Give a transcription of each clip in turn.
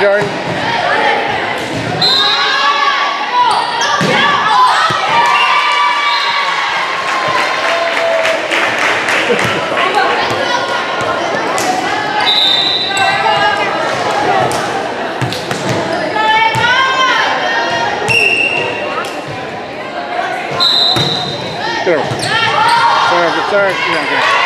Jordan. Good. Serve. Yeah, good.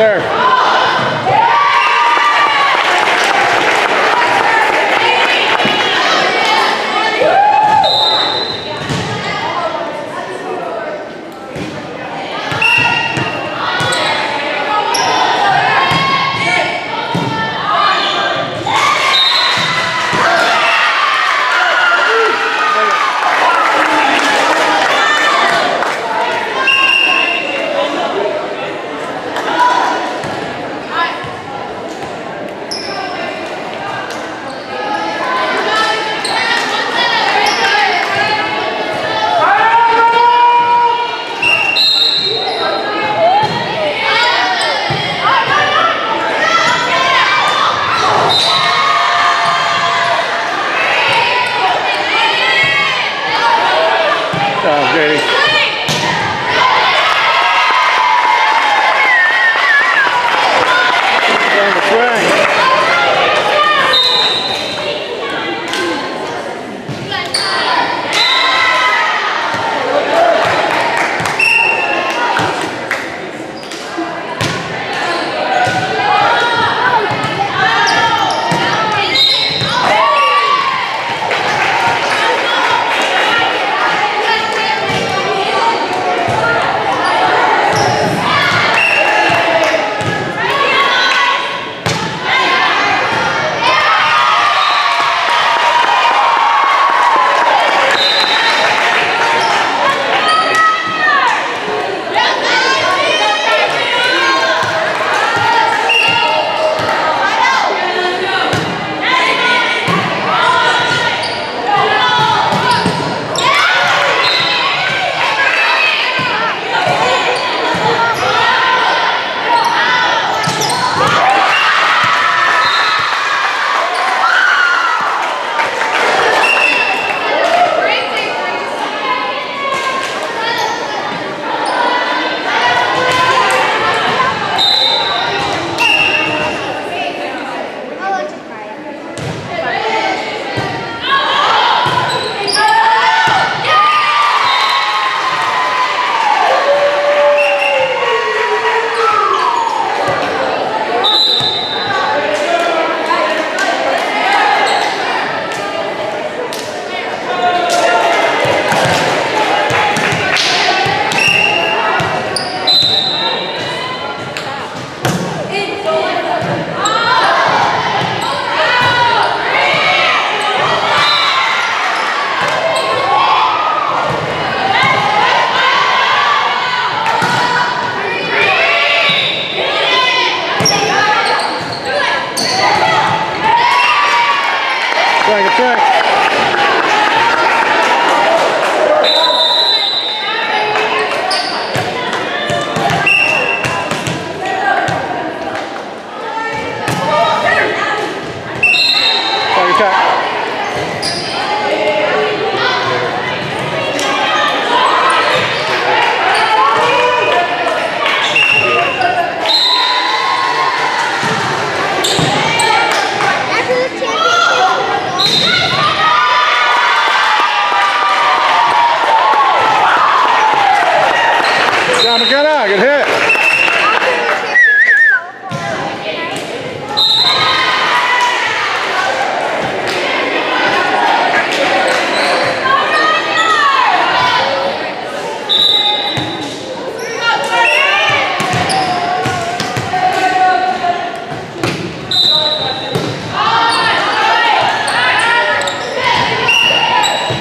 Serve,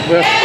Lift.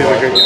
Pretty cool. A